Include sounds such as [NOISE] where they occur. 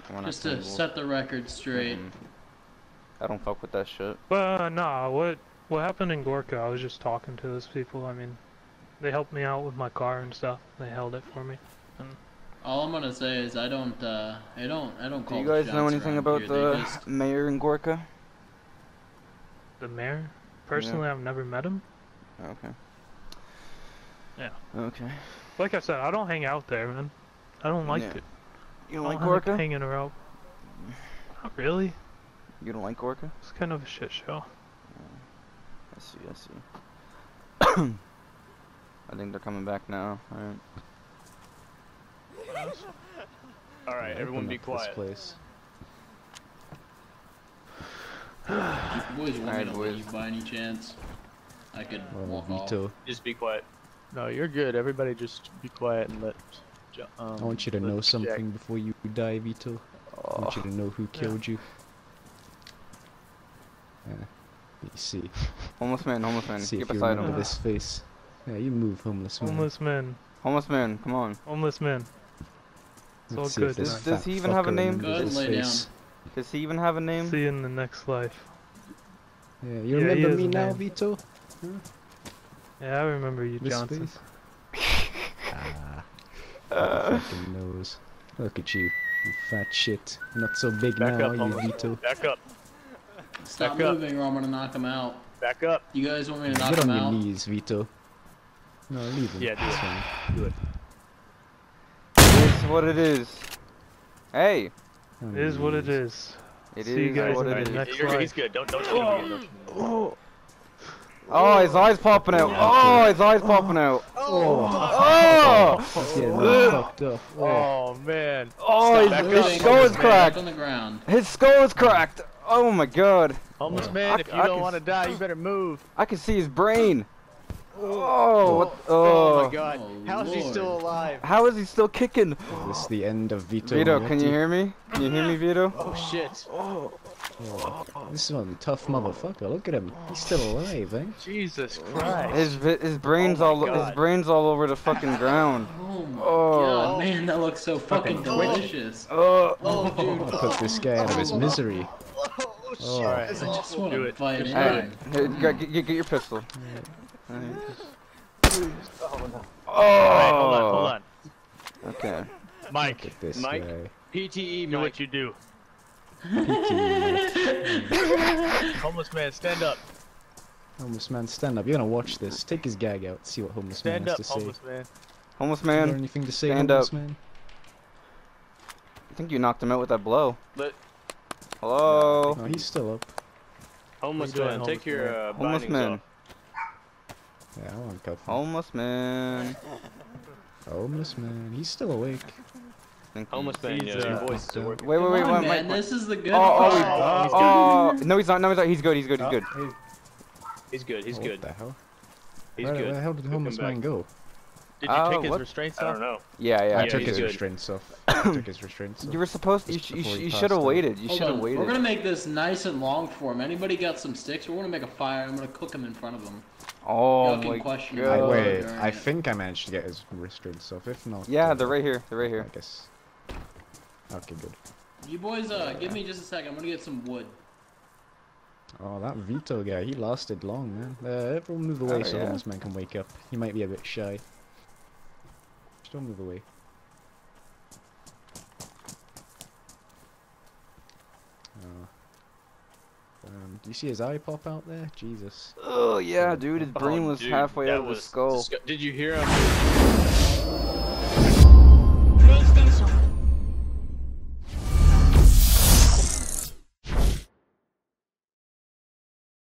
Just to Understandable. set the record straight. Mhm. I don't fuck with that shit. But uh, nah, what what happened in Gorka? I was just talking to those people. I mean, they helped me out with my car and stuff. They held it for me. All I'm gonna say is I don't, uh, I don't, I don't Do call you guys know anything about here. The just- [SIGHS] mayor in Gorka? The mayor, personally, I've never met him. Okay. Yeah. Okay. Like I said, I don't hang out there, man. I don't like Yeah. it. You don't I like don't like Gorka? hanging around. Not really. You don't like Gorka? It's kind of a shit show. I see, I see. [COUGHS] I think they're coming back now. Alright. [LAUGHS] All right, everyone be quiet. Place. [SIGHS] You boys want me Alright, to boys. leave by any chance? I could Well, walk off. Vito, Just be quiet. No, you're good. Everybody just be quiet and let. Jo- Um, I want you to know Jack- something before you die, Vito. I want you to know who killed you. Yeah. You see, Homeless man, homeless man. [LAUGHS] see Get if you beside remember him. this face. Yeah, you move, homeless man. Homeless men. Homeless man, come on. Homeless man. It's all Let's see if good. this Does- does he even have a name? remembers Good, his lay down. face. Does he even have a name? See you in the next life. Yeah, you Yeah, remember me now, name. Vito? Yeah, I remember you, This Johnson. face? Uh, fucking nose. Look at you, you fat shit. Not so big Back now, up, you. Vito. Back up. Stop Back up. moving, or I'm gonna knock him out. Back up. You guys want me to knock Get him on your knees, Vito. No, leave him. Yeah, do It's it. fine. Do it. it is what it is. Hey! It is your what it knees. is. See you guys what in it the next You're, he's good. Don't don't shoot him again. Don't shoot him again. Oh, his eyes popping out. Oh, his eyes popping out. Oh! Oh. [LAUGHS] He's getting Ugh. fucked up. Oh. Oh man. Oh, Stop his, his skull is cracked. on the ground. His skull is cracked. Oh my god. Homeless man, c- if I you don't want to die, you better move. I can see his brain. Oh, what? Oh, Oh, my god. Oh, How is he still alive? How is he still kicking? This is this the end of Vito? Vito, can you hear me? Can you hear me, Vito? Oh shit. Oh, this is one tough motherfucker. Look at him. He's still alive, eh? Jesus Christ. His his brains Oh my all his brains all over the fucking ground. [LAUGHS] Oh my Oh. god, man, that looks so fucking delicious. Oh, Oh, dude. [LAUGHS] I'll put this guy out of his misery. [LAUGHS] Oh shit. Oh. I just want Do to it. fight Just in. do hey, here, get, get, get your pistol. Alright, hold on, hold on. Okay. Mike, Look at this Mike, guy. PTE, do what you do. PT, [LAUGHS] Homeless man, stand up. homeless man, stand up. You're gonna watch this. Take his gag out. See what homeless Stand man up, has to say. homeless man. Homeless man, anything to say, stand homeless up. man? I think you knocked him out with that blow. Let- Hello. No, he's still up. Homeless you doing, man, take homeless your man? uh, Homeless man. off. Yeah, I want cuff him. Homeless man. Homeless man. He's still awake. Thank you. Homeless man, yeah, your uh, voice still working. Wait, wait, wait, wait, wait, man, wait. this is the good Oh, oh, part. we, Oh, he's oh, no, he's not. No, he's not. He's good. He's good. He's good. He's good, he's what good. the hell? He's where, good. Where the hell did the homeless man go? Did you Oh, take his what? restraints off? I don't know. Yeah, yeah. I Yeah, took his good. restraints off. [COUGHS] I took his restraints off. You were supposed. You, sh- you, sh- you should have waited. You should have waited. We're gonna make this nice and long for him. Anybody got some sticks? We're gonna make a fire. I'm gonna cook him in frnt of him. Oh Y'all my question I, God. wait, I think I managed to get his restraints off. If not, Yeah, uh, they're right here. They're right here. I guess. Okay, good. You boys, uh, give me just a second. I'm gonna get some wood. Oh, that Vito guy, he lasted long, man. Uh, everyone move away Oh, so yeah. homeless man can wake up. He might be a bit shy. Just don't move away. Oh. Um, do you see his eye pop out there? Jesus. Oh yeah, dude. His brain Oh, was dude, halfway out of his skull. Did you hear him?